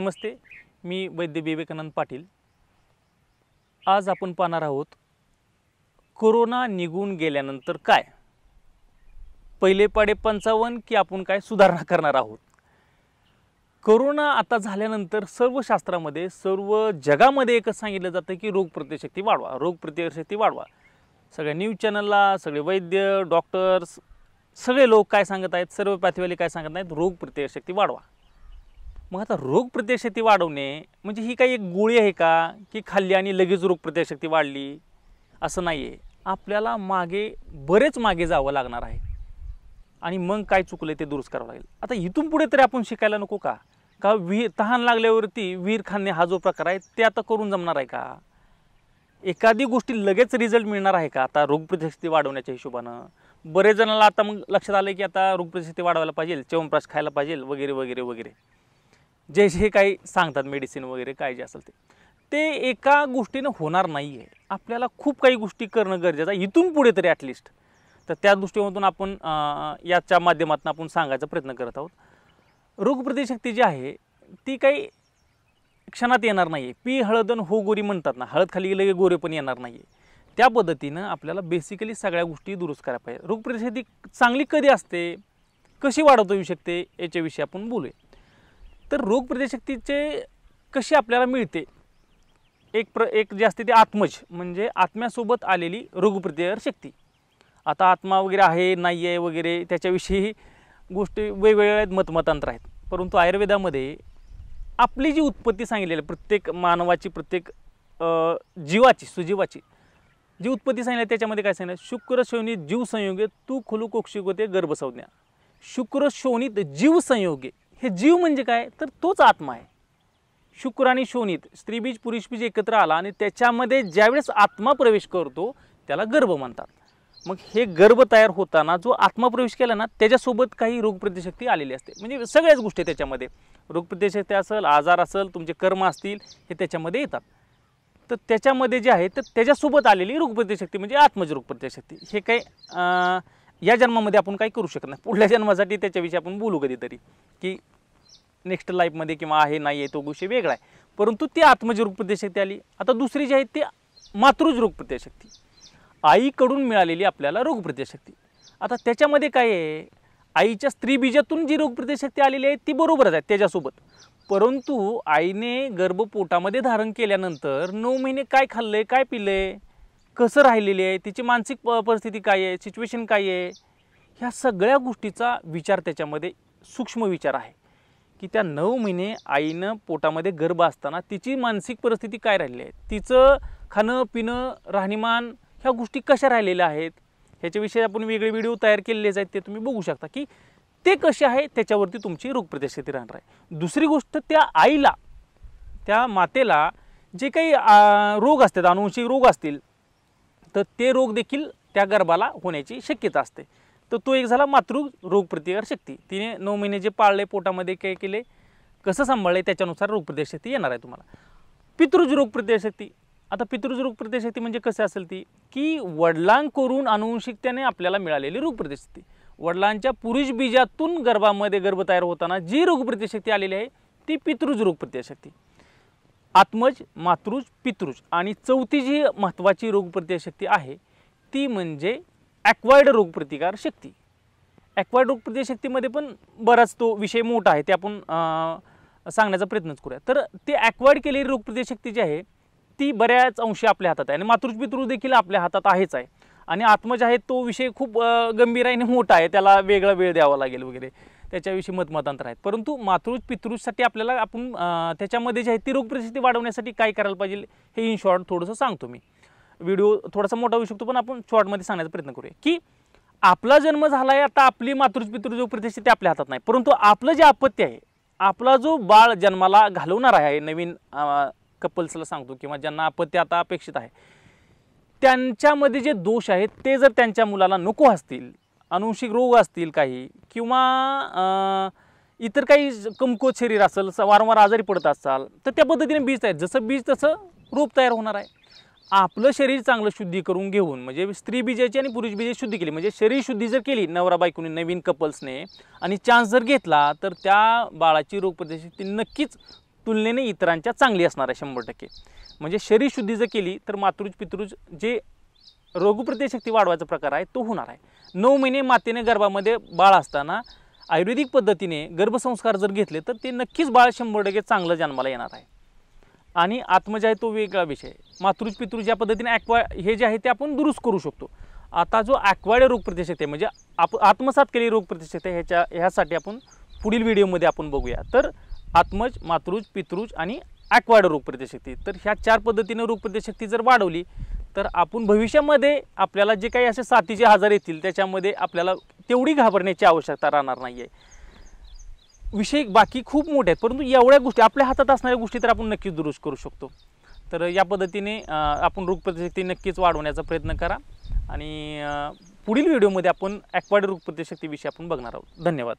नमस्ते मी वैद्य विवेकानंद पाटील. आज आपण पाहणार आहोत कोरोना निघून गेल्यानंतर काय? पहिले पाडे पंचावन्न की आपण काय सुधारणा करणार आहोत? कोरोना आता झाल्यानंतर सर्व शास्त्रामध्ये सर्व जगामध्ये एकच सांगितलं जातं की रोगप्रतिशक्ती वाढवा रोगप्रतिकारशक्ती वाढवा. सगळ्या न्यूज चॅनलला सगळे वैद्य डॉक्टर्स सगळे लोक काय सांगत आहेत सर्व पॅथीवाले काय सांगत नाहीत रोगप्रतिकारशक्ती वाढवा. मग आता रोगप्रतिकारशक्ती वाढवणे म्हणजे ही काही एक गोळी आहे का? की खाल्ली आणि लगेच रोगप्रतिकारशक्ती वाढली? असं नाही आहे आपल्याला मागे बरेच मागे जावं लागणार आहे. आणि मग काय चुकलं ते दुरुस्त करावं लागेल. आता इथून पुढे तरी आपण शिकायला नको का? का विहीर तहान लागल्यावरती विहीर खाणे हा जो प्रकार आहे ते आता करून जमणार आहे का? एखादी गोष्टी लगेच रिझल्ट मिळणार आहे का आता रोगप्रतिशक्ती वाढवण्याच्या हिशोबानं? बरेच जणांना आता मग लक्षात आलं की आता रोगप्रतिशक्ती वाढवायला पाहिजे च्यवनप्राश खायला पाहिजे वगैरे वगैरे वगैरे. जे जे काही सांगतात मेडिसिन वगैरे काय जे असेल ते. ते एका गोष्टीनं होणार नाही आहे आपल्याला खूप काही गोष्टी करणं गरजेचं आहे. इथून पुढे तरी ॲटलिस्ट तर त्या दृष्टिकोनातून आपण याच्या माध्यमातून आपण सांगायचा प्रयत्न करत आहोत. रोगप्रतिशक्ती जी आहे ती काही क्षणात येणार नाही आहे पी हळदन हो गोरी म्हणतात ना हळद खाली गेलं की गोरे पण येणार नाही आहे त्या पद्धतीनं आपल्याला बेसिकली सगळ्या गोष्टी दुरुस्त करायला पाहिजे. रोगप्रतिशक्ती चांगली कधी असते? कशी वाढवता येऊ शकते याच्याविषयी आपण बोलूया. तर रोगप्रतिशक्तीचे कशी आपल्याला मिळते? एक प्र एक जे असते ते आत्मज म्हणजे आत्म्यासोबत आलेली रोगप्रतिकार शक्ती. आता आत्मा वगैरे आहे नाही आहे वगैरे त्याच्याविषयी गोष्टी वेगवेगळ्या आहेत मतमतांतर आहेत. परंतु आयुर्वेदामध्ये आपली जी उत्पत्ती सांगितलेली आहे प्रत्येक मानवाची प्रत्येक जीवाची सुजीवाची जी उत्पत्ती सांगितली आहे त्याच्यामध्ये काय सांगितलं? शुक्र जीवसंयोगे जीव संयोगे तू खुलू कोक्षिकोते गर्भसंज्ञा. शुक्र शोणित जीव संयोगे हे जीव म्हणजे काय? तर तोच आत्मा आहे. शुक्र आणि शोणित स्त्रीबीज पुरुषबीज एकत्र आला आणि त्याच्यामध्ये ज्यावेळेस आत्मा प्रवेश करतो त्याला गर्भ म्हणतात. मग हे गर्भ तयार होताना जो आत्मा प्रवेश केला ना त्याच्यासोबत काही रोगप्रतिशक्ती आलेली असते. म्हणजे सगळ्याच गोष्टी त्याच्यामध्ये. रोगप्रतिशक्ती असेल आजार असेल तुमचे कर्म असतील हे त्याच्यामध्ये येतात. तर त्याच्यामध्ये जे आहे तर त्याच्यासोबत आलेली रोगप्रतिशक्ती म्हणजे आत्मज रोगप्रतिशक्ती हे काही या जन्मामध्ये आपण काही करू शकत नाही. पुढल्या जन्मासाठी त्याच्याविषयी आपण बोलू कधीतरी की नेक्स्ट लाईफमध्ये किंवा आहे नाही आहे तो गोष्टी वेगळा आहे. परंतु ती आत्मज रोगप्रतिशक्ती आली. आता दुसरी जी आहे ती मातृज रोगप्रतिशक्ती. आईकडून मिळालेली आपल्याला रोगप्रतिशक्ती. आता त्याच्यामध्ये काय आहे? आईच्या स्त्रीबीजातून जी रोगप्रतिशक्ती आलेली आहे ती बरोबरच आहे त्याच्यासोबत. परंतु आईने गर्भपोटामध्ये धारण केल्यानंतर नऊ महिने काय खाल्लं आहे काय पिलं आहे कसं राहिलेली आहे? तिची मानसिक प- परिस्थिती काय आहे? सिच्युएशन काय आहे? ह्या सगळ्या गोष्टीचा विचार त्याच्यामध्ये सूक्ष्म विचार आहे. की त्या नऊ महिने आईनं पोटामध्ये गर्भ असताना तिची मानसिक परिस्थिती काय राहिली आहे? तिचं खाणं पिणं राहणीमान ह्या गोष्टी कशा राहिलेल्या आहेत? ह्याच्याविषयी आपण वेगळे व्हिडिओ तयार केलेलेच आहेत ते तुम्ही बघू शकता की ते कसे आहे? त्याच्यावरती तुमची रोगप्रतिस्थिती राहणार आहे. दुसरी गोष्ट त्या आईला त्या मातेला जे काही रोग असतात अनुवंशिक रोग असतील तर ते रोग देखील त्या गर्भाला होण्याची शक्यता असते. तर तो एक झाला मातृ रोगप्रतिकार शक्ती. तिने नऊ महिने जे पाळले पोटामध्ये काय केले कसं सांभाळले त्याच्यानुसार रोगप्रतिशक्ती येणार आहे तुम्हाला. पितृज रोगप्रतिशक्ती आता पितृज रोगप्रतिशक्ती म्हणजे कसं असेल ती? की वडिलांकडून अनुवंशिकतेने आपल्याला मिळालेली रोगप्रतिशक्ती वडिलांच्या पुरुष बीजातून गर्भामध्ये गर्भ तयार होताना जी रोगप्रतिशक्ती आलेली आहे ती पितृज रोगप्रतिशक्ती आत्मज मातृज पितृज आणि चौथी जी महत्त्वाची रोगप्रतिकारशक्ती आहे. ती म्हणजे ॲक्वायर्ड रोगप्रतिकार शक्ती. ॲक्वायर्ड रोगप्रतिकारशक्तीमध्ये पण बराच तो विषय मोठा आहे ते आपण सांगण्याचा प्रयत्नच करूया. तर ते ॲक्वायर्ड केलेली रोगप्रतिशक्ती जी आहे ती बऱ्याच अंशी आपल्या हातात आहे आणि मातृज पितृज देखील आपल्या हातात आहेच आहे. आणि आत्मज आहे तो विषय खूप गंभीर आहे आणि मोठा आहे त्याला वेगळा वेळ द्यावा लागेल वगैरे. त्याच्याविषयी मतमतांतर आहेत. परंतु मातृज पितृजसाठी आपल्याला आपण त्याच्यामध्ये जे आहे ती रोगप्रतिस्थिती वाढवण्यासाठी काय करायला पाहिजे हे इन शॉर्ट थोडंसं सांगतो मी. व्हिडिओ थोडासा मोठा होऊ शकतो पण आपण शॉर्टमध्ये सांगण्याचा प्रयत्न करूया की आपला जन्म झाला आहे आता आपली मातृज पितृज रोगप्रतिशक्ती आपल्या हातात नाही. परंतु आपलं जे आपत्ती आहे आपला जो बाळ जन्माला घालवणार आहे नवीन कपल्सला सांगतो किंवा ज्यांना आपत्ती आता अपेक्षित आहे त्यांच्यामध्ये जे दोष आहेत ते जर त्यांच्या मुलाला नको असतील अनुवंशिक रोग असतील काही किंवा इतर काही कमकुवत शरीर असेल स- वारंवार आजारी पडत असाल तर त्या पद्धतीने बीज तयार जसं बीज तसं रोप तयार होणार आहे. आपलं शरीर चांगलं शुद्धी करून घेऊन म्हणजे स्त्री बीजाची आणि पुरुष बीजाची शुद्धी केली म्हणजे शरीर शुद्धी जर केली नवरा बायकोने नवीन कपल्सने आणि चान्स जर घेतला तर त्या बाळाची रोगप्रतिशक्ती नक्कीच तुलनेने इतरांच्या चांगली असणार आहे शंभर टक्के. म्हणजे शरीर शुद्धी जर केली तर मातृज पितृज जे रोगप्रतिशक्ती वाढवायचा प्रकार आहे तो होणार आहे. नऊ महिने मातेने गर्भामध्ये बाळ असताना आयुर्वेदिक पद्धतीने गर्भसंस्कार जर घेतले तर ते नक्कीच बाळ शंभर टक्के चांगलं जन्माला येणार आहे. आणि आत्मज आहे तो वेगळा विषय. मातृज पितृज ज्या पद्धतीने ॲक्वा हे जे आहे ते आपण दुरुस्त करू शकतो. आता जो ॲक्वाड रोगप्रतिशक्ती आहे म्हणजे आप आत्मसात केलेली रोगप्रतिशक्ती आहे, ह्याच्या ह्यासाठी आपण पुढील व्हिडिओमध्ये आपण बघूया. तर आत्मज मातृज पितृज आणि ॲक्वाड रोगप्रतिशक्ती तर ह्या चार पद्धतीने रोगप्रतिशक्ती जर वाढवली तर आपण भविष्यामध्ये आपल्याला जे काही असे साथीचे आजार येतील त्याच्यामध्ये आपल्याला तेवढी घाबरण्याची आवश्यकता राहणार नाही आहे विषय बाकी खूप मोठे आहेत परंतु एवढ्या गोष्टी आपल्या हातात असणाऱ्या गोष्टी तर आपण नक्कीच दुरुस्त करू शकतो. तर या पद्धतीने आपण रोगप्रतिशक्ती नक्कीच वाढवण्याचा प्रयत्न करा आणि पुढील व्हिडिओमध्ये आपण ॲक्वाड रोगप्रतिशक्तीविषयी आपण बघणार आहोत. धन्यवाद.